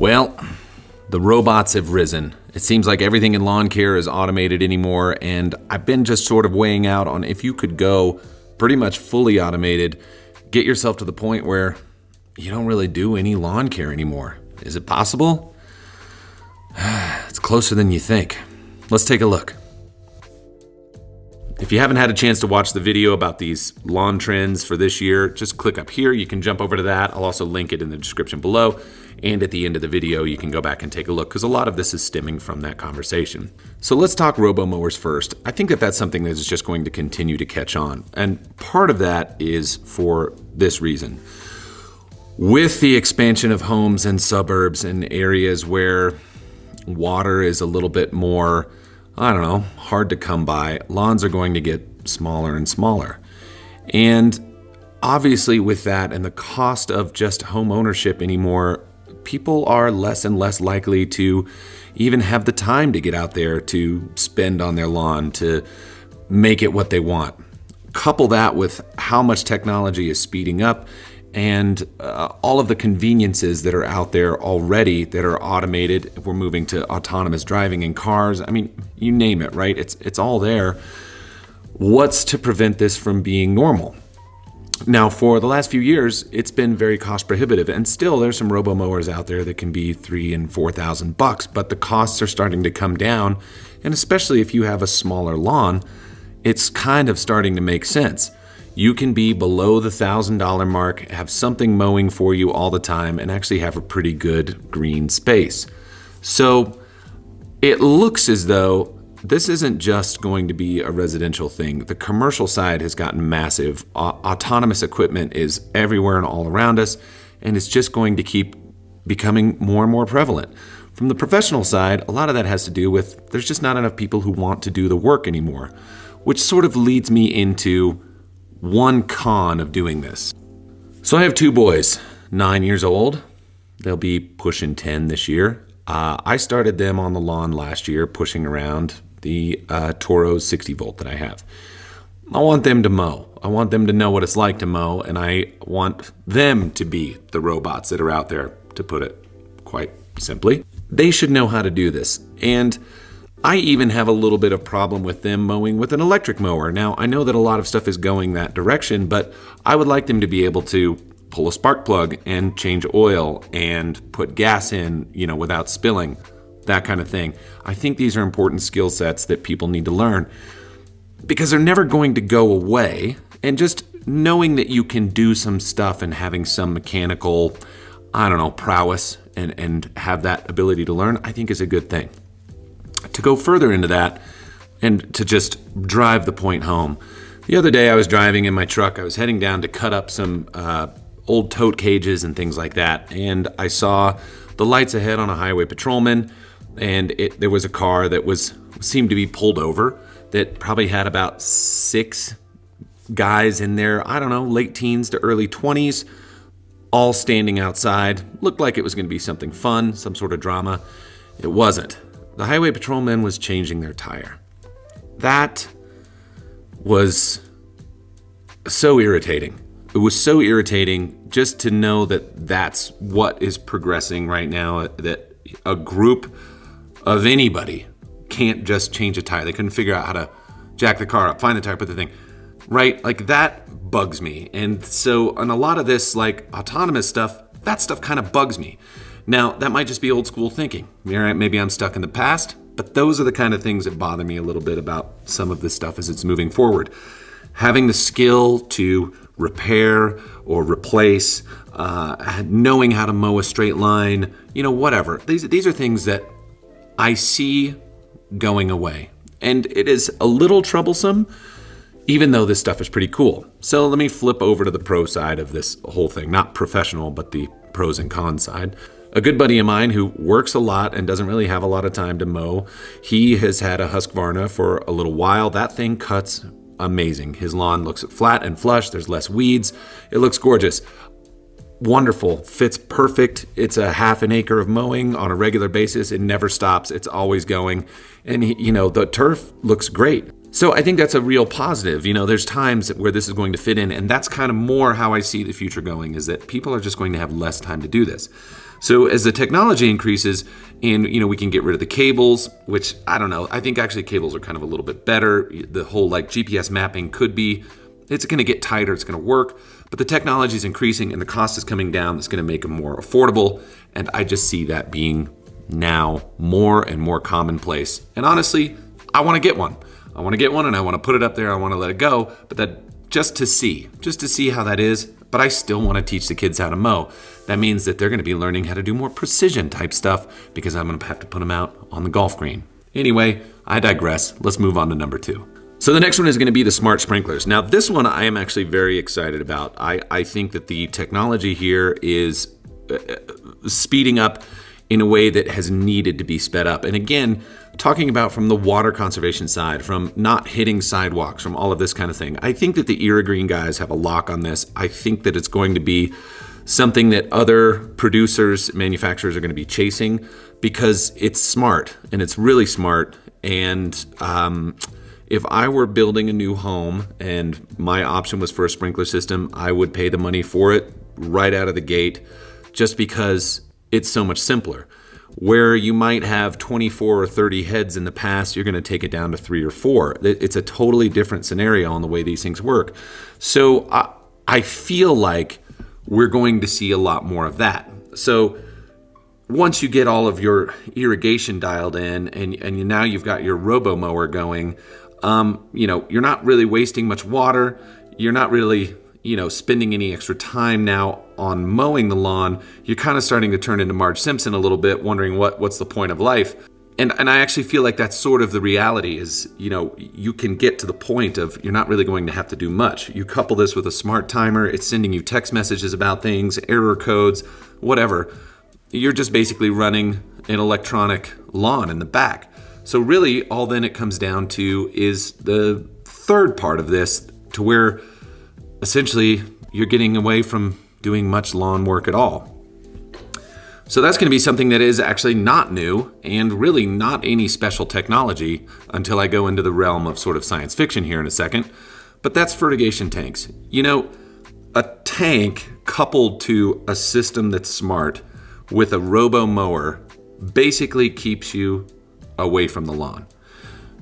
Well, the robots have risen. It seems like everything in lawn care is automated anymore, and I've been just sort of weighing out on if you could go pretty much fully automated, get yourself to the point where you don't really do any lawn care anymore. Is it possible? it's closer than you think. Let's take a look. If you haven't had a chance to watch the video about these lawn trends for this year, just click up here. You can jump over to that. I'll also link it in the description below. And at the end of the video, you can go back and take a look because a lot of this is stemming from that conversation. So let's talk robo mowers first. I think that that's something that is just going to continue to catch on. And part of that is for this reason. With the expansion of homes and suburbs and areas where water is a little bit more I don't know, hard to come by. Lawns are going to get smaller and smaller. And obviously, with that and the cost of just home ownership anymore, people are less and less likely to even have the time to get out there to spend on their lawn to make it what they want. Couple that with how much technology is speeding up and uh, all of the conveniences that are out there already that are automated. If we're moving to autonomous driving in cars, I mean, you name it, right? It's it's all there. What's to prevent this from being normal? Now, for the last few years, it's been very cost prohibitive, and still there's some robo mowers out there that can be three and four thousand bucks, but the costs are starting to come down, and especially if you have a smaller lawn, it's kind of starting to make sense you can be below the $1,000 mark, have something mowing for you all the time, and actually have a pretty good green space. So it looks as though this isn't just going to be a residential thing. The commercial side has gotten massive. autonomous equipment is everywhere and all around us, and it's just going to keep becoming more and more prevalent. From the professional side, a lot of that has to do with there's just not enough people who want to do the work anymore, which sort of leads me into one con of doing this. So I have two boys, nine years old. They'll be pushing 10 this year. Uh, I started them on the lawn last year, pushing around the uh, Toro 60 volt that I have. I want them to mow. I want them to know what it's like to mow, and I want them to be the robots that are out there, to put it quite simply. They should know how to do this. And I even have a little bit of problem with them mowing with an electric mower. Now, I know that a lot of stuff is going that direction, but I would like them to be able to pull a spark plug and change oil and put gas in, you know, without spilling, that kind of thing. I think these are important skill sets that people need to learn because they're never going to go away. And just knowing that you can do some stuff and having some mechanical, I don't know, prowess and, and have that ability to learn, I think is a good thing to go further into that and to just drive the point home, the other day I was driving in my truck. I was heading down to cut up some uh, old tote cages and things like that, and I saw the lights ahead on a highway patrolman, and it, there was a car that was seemed to be pulled over that probably had about six guys in there. I don't know, late teens to early 20s, all standing outside. Looked like it was going to be something fun, some sort of drama. It wasn't the highway patrolman was changing their tire. That was so irritating. It was so irritating just to know that that's what is progressing right now, that a group of anybody can't just change a tire. They couldn't figure out how to jack the car up, find the tire, put the thing. Right? Like that bugs me. And so on a lot of this like autonomous stuff, that stuff kind of bugs me. Now, that might just be old school thinking. Maybe I'm stuck in the past, but those are the kind of things that bother me a little bit about some of this stuff as it's moving forward. Having the skill to repair or replace, uh, knowing how to mow a straight line, you know, whatever. These, these are things that I see going away. And it is a little troublesome, even though this stuff is pretty cool. So let me flip over to the pro side of this whole thing. Not professional, but the pros and cons side. A good buddy of mine who works a lot and doesn't really have a lot of time to mow, he has had a Husqvarna for a little while. That thing cuts amazing. His lawn looks flat and flush, there's less weeds, it looks gorgeous. Wonderful, fits perfect. It's a half an acre of mowing on a regular basis. It never stops, it's always going. And, you know, the turf looks great. So I think that's a real positive. You know, there's times where this is going to fit in, and that's kind of more how I see the future going is that people are just going to have less time to do this. So as the technology increases and you know we can get rid of the cables, which I don't know, I think actually cables are kind of a little bit better. The whole like GPS mapping could be it's going to get tighter, it's going to work, but the technology is increasing and the cost is coming down. That's going to make them more affordable, and I just see that being now more and more commonplace. And honestly, I want to get one. I want to get one and I want to put it up there. I want to let it go, but that just to see, just to see how that is. But I still want to teach the kids how to mow. That means that they're going to be learning how to do more precision type stuff because I'm going to have to put them out on the golf green. Anyway, I digress. Let's move on to number two. So the next one is going to be the smart sprinklers. Now, this one I am actually very excited about. I, I think that the technology here is uh, uh speeding up in a way that has needed to be sped up. And again, talking about from the water conservation side, from not hitting sidewalks, from all of this kind of thing. I think that the Irrigreen guys have a lock on this. I think that it's going to be something that other producers, manufacturers are going to be chasing because it's smart and it's really smart. And um, if I were building a new home and my option was for a sprinkler system, I would pay the money for it right out of the gate just because it's so much simpler. Where you might have 24 or 30 heads in the past, you're going to take it down to three or four. It's a totally different scenario on the way these things work. So I, I feel like we're going to see a lot more of that. So once you get all of your irrigation dialed in and, and you, now you've got your robo mower going, um, you know, you're not really wasting much water. You're not really you know, spending any extra time now on mowing the lawn, you're kind of starting to turn into Marge Simpson a little bit, wondering what what's the point of life. And and I actually feel like that's sort of the reality is, you know, you can get to the point of you're not really going to have to do much. You couple this with a smart timer, it's sending you text messages about things, error codes, whatever. You're just basically running an electronic lawn in the back. So really all then it comes down to is the third part of this to where essentially you're getting away from doing much lawn work at all. So that's going to be something that is actually not new and really not any special technology until I go into the realm of sort of science fiction here in a second. But that's fertigation tanks. You know, a tank coupled to a system that's smart with a robo mower basically keeps you away from the lawn.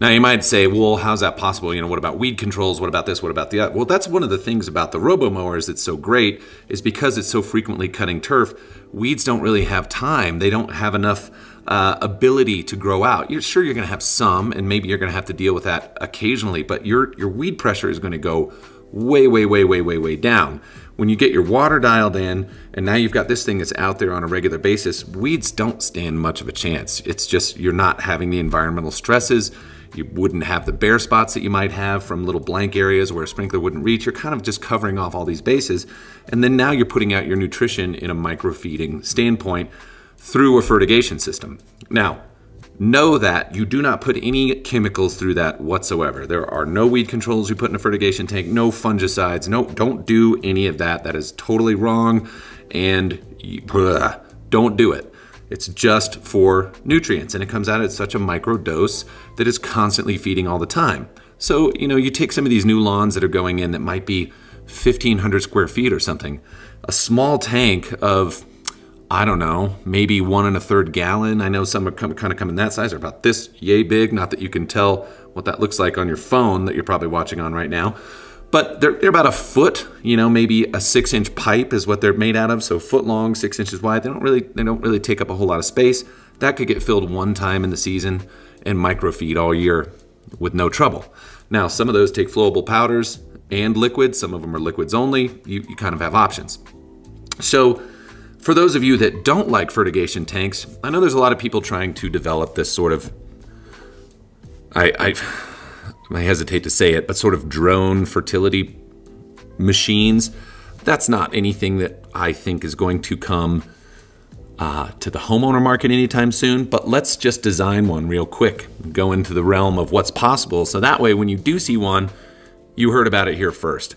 Now you might say, well, how's that possible? You know, what about weed controls? What about this? What about the other? Well, that's one of the things about the robo mowers that's so great is because it's so frequently cutting turf, weeds don't really have time. They don't have enough uh, ability to grow out. You're sure you're going to have some, and maybe you're going to have to deal with that occasionally, but your your weed pressure is going to go way, way, way, way, way, way down. When you get your water dialed in, and now you've got this thing that's out there on a regular basis, weeds don't stand much of a chance. It's just you're not having the environmental stresses you wouldn't have the bare spots that you might have from little blank areas where a sprinkler wouldn't reach. You're kind of just covering off all these bases. And then now you're putting out your nutrition in a microfeeding standpoint through a fertigation system. Now, know that you do not put any chemicals through that whatsoever. There are no weed controls you put in a fertigation tank, no fungicides, no, don't do any of that. That is totally wrong and you, don't do it. It's just for nutrients and it comes out at such a micro dose that is constantly feeding all the time. So, you know, you take some of these new lawns that are going in that might be 1500 square feet or something, a small tank of, I don't know, maybe one and a third gallon. I know some are come, kind of come in that size, are about this yay big. Not that you can tell what that looks like on your phone that you're probably watching on right now but they're, they're about a foot, you know, maybe a six inch pipe is what they're made out of. So foot long, six inches wide. They don't really, they don't really take up a whole lot of space. That could get filled one time in the season and microfeed all year with no trouble. Now, some of those take flowable powders and liquids. Some of them are liquids only. You, you kind of have options. So for those of you that don't like fertigation tanks, I know there's a lot of people trying to develop this sort of, I, I I hesitate to say it, but sort of drone fertility machines. That's not anything that I think is going to come uh, to the homeowner market anytime soon, but let's just design one real quick, go into the realm of what's possible. So that way, when you do see one, you heard about it here first.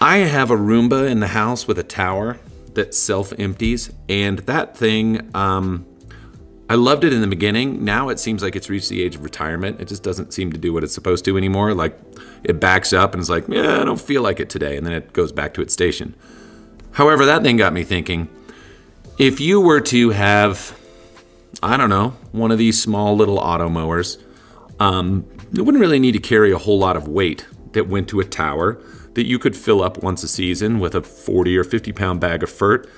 I have a Roomba in the house with a tower that self empties, and that thing, um, I loved it in the beginning. Now it seems like it's reached the age of retirement. It just doesn't seem to do what it's supposed to anymore. Like it backs up and is like, yeah, I don't feel like it today. And then it goes back to its station. However, that thing got me thinking if you were to have, I don't know, one of these small little auto mowers, um, it wouldn't really need to carry a whole lot of weight that went to a tower that you could fill up once a season with a 40 or 50 pound bag of fert.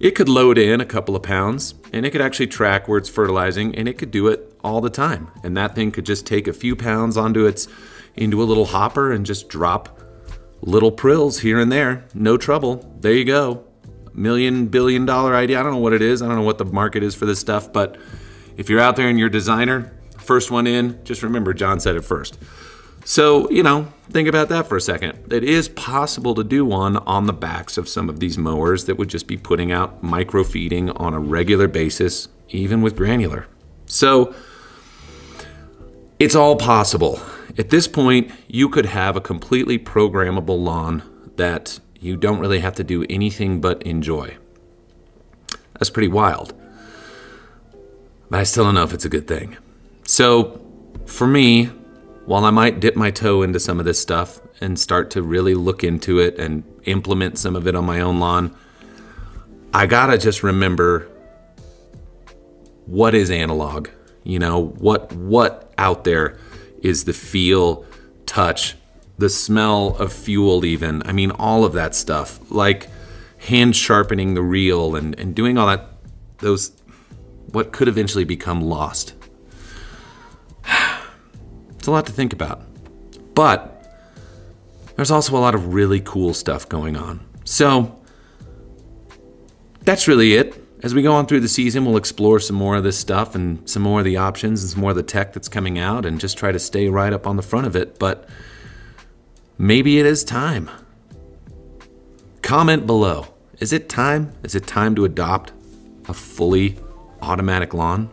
It could load in a couple of pounds and it could actually track where it's fertilizing and it could do it all the time. And that thing could just take a few pounds onto its into a little hopper and just drop little prills here and there. No trouble. There you go. Million billion dollar idea. I don't know what it is. I don't know what the market is for this stuff, but if you're out there and you're a designer, first one in, just remember John said it first. So, you know, think about that for a second. It is possible to do one on the backs of some of these mowers that would just be putting out microfeeding on a regular basis, even with granular. So, it's all possible. At this point, you could have a completely programmable lawn that you don't really have to do anything but enjoy. That's pretty wild. But I still don't know if it's a good thing. So, for me, while I might dip my toe into some of this stuff and start to really look into it and implement some of it on my own lawn, I gotta just remember what is analog. You know, what what out there is the feel, touch, the smell of fuel even. I mean all of that stuff. Like hand sharpening the reel and, and doing all that those what could eventually become lost a lot to think about. But there's also a lot of really cool stuff going on. So that's really it. As we go on through the season, we'll explore some more of this stuff and some more of the options and some more of the tech that's coming out and just try to stay right up on the front of it. But maybe it is time. Comment below. Is it time? Is it time to adopt a fully automatic lawn?